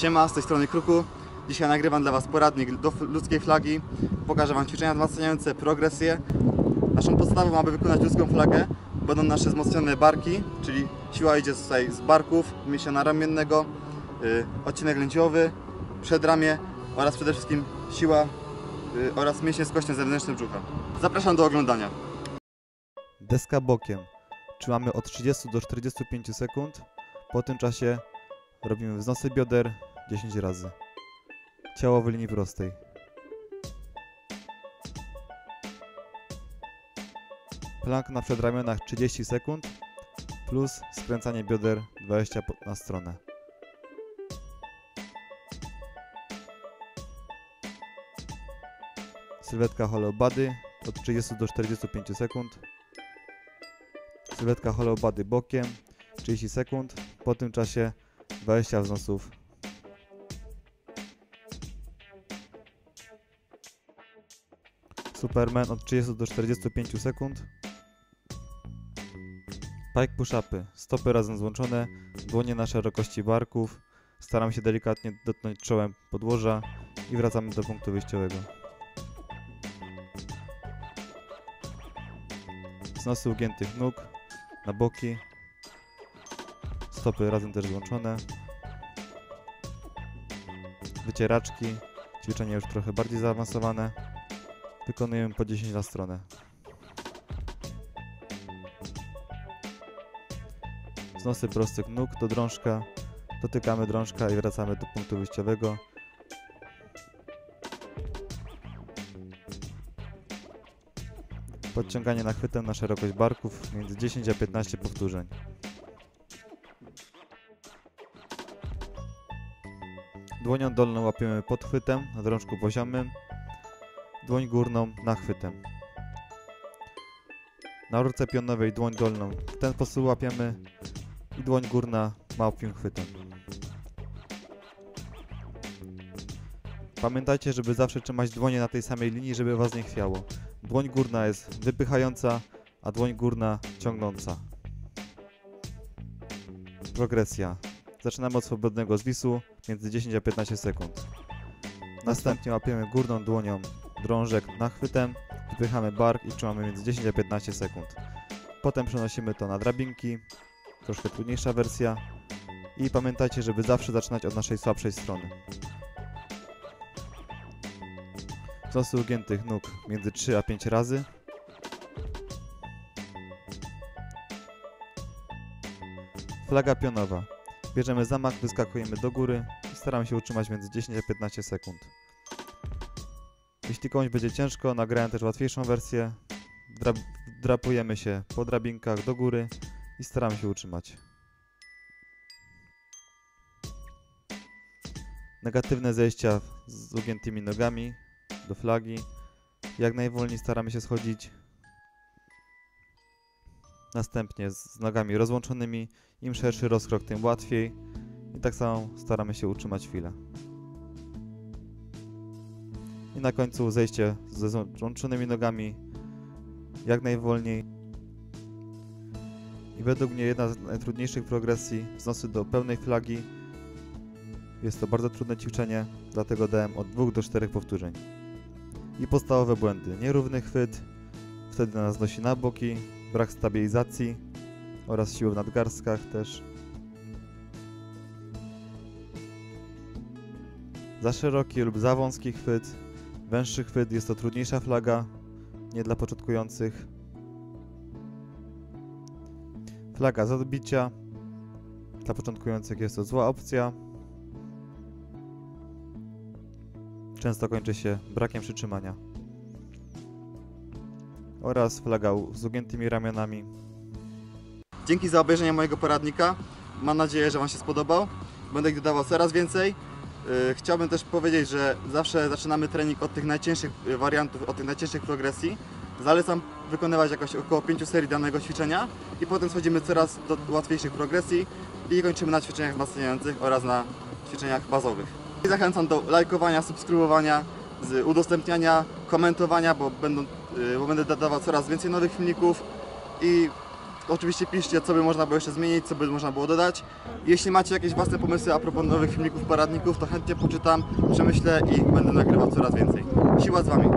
Siema, z tej strony Kruku. Dzisiaj nagrywam dla Was poradnik do ludzkiej flagi. Pokażę Wam ćwiczenia wzmacniające progresję. Naszą podstawą, aby wykonać ludzką flagę, będą nasze wzmocnione barki, czyli siła idzie tutaj z barków, mięśnia ramiennego, yy, odcinek lędźwiowy, przedramię oraz przede wszystkim siła yy, oraz mięśnie z kością zewnętrznym brzucha. Zapraszam do oglądania. Deska bokiem. Trzymamy od 30 do 45 sekund. Po tym czasie robimy wznosy bioder 10 razy. Ciało w linii prostej. Plank na przedramionach 30 sekund plus skręcanie bioder 20 po- na stronę. Sylwetka hollow body od 30 do 45 sekund. Sylwetka hollow body bokiem 30 sekund. Po tym czasie 20 wznosów. Superman od 30 do 45 sekund. Pike push-upy. Stopy razem złączone, dłonie na szerokości barków. Staram się delikatnie dotknąć czołem podłoża i wracamy do punktu wyjściowego. Wznosy ugiętych nóg na boki. Stopy razem też złączone. Wycieraczki. Ćwiczenia już trochę bardziej zaawansowane. Wykonujemy po 10 na stronę. Wznosy prostych nóg do drążka. Dotykamy drążka i wracamy do punktu wyjściowego. Podciąganie nachwytem na szerokość barków między 10 a 15 powtórzeń. Dłonią dolną łapiemy podchwytem na drążku poziomym, dłoń górną nachwytem. Na rurce pionowej dłoń dolną w ten sposób łapiemy i dłoń górna małpim chwytem. Pamiętajcie, żeby zawsze trzymać dłonie na tej samej linii, żeby was nie chwiało. Dłoń górna jest wypychająca, a dłoń górna ciągnąca. Progresja. Zaczynamy od swobodnego zwisu między 10 a 15 sekund. Następnie łapiemy górną dłonią drążek nachwytem, wypychamy bark i trzymamy między 10 a 15 sekund. Potem przenosimy to na drabinki, troszkę trudniejsza wersja. I pamiętajcie, żeby zawsze zaczynać od naszej słabszej strony. Wznosy ugiętych nóg między 3 a 5 razy. Flaga pionowa. Bierzemy zamach, wyskakujemy do góry i staramy się utrzymać między 10 a 15 sekund. Jeśli komuś będzie ciężko, nagrałem też łatwiejszą wersję. Dra drapujemy się po drabinkach do góry i staramy się utrzymać. Negatywne zejścia z ugiętymi nogami do flagi. Jak najwolniej staramy się schodzić. Następnie z nogami rozłączonymi. Im szerszy rozkrok, tym łatwiej. I tak samo staramy się utrzymać chwilę. I na końcu zejście ze złączonymi nogami jak najwolniej. I według mnie jedna z najtrudniejszych progresji wznosy do pełnej flagi. Jest to bardzo trudne ćwiczenie, dlatego dałem od 2 do 4 powtórzeń. I podstawowe błędy. Nierówny chwyt, wtedy nas nosi na boki, brak stabilizacji oraz siły w nadgarstkach też. Za szeroki lub za wąski chwyt, węższy chwyt jest to trudniejsza flaga, nie dla początkujących. Flaga z odbicia, dla początkujących jest to zła opcja. Często kończy się brakiem przytrzymania. Oraz flaga z ugiętymi ramionami. Dzięki za obejrzenie mojego poradnika. Mam nadzieję, że Wam się spodobał. Będę ich dodawał coraz więcej. Yy, Chciałbym też powiedzieć, że zawsze zaczynamy trening od tych najcięższych wariantów, od tych najcięższych progresji. Zalecam wykonywać jakoś około 5 serii danego ćwiczenia i potem schodzimy coraz do łatwiejszych progresji i kończymy na ćwiczeniach wzmacniających oraz na ćwiczeniach bazowych. I zachęcam do lajkowania, subskrybowania, udostępniania, komentowania, bo, będą, yy, bo będę dodawał coraz więcej nowych filmików i oczywiście piszcie, co by można było jeszcze zmienić, co by można było dodać. Jeśli macie jakieś własne pomysły a propos nowych filmików, poradników, to chętnie poczytam, przemyślę i będę nagrywał coraz więcej. Siła z Wami!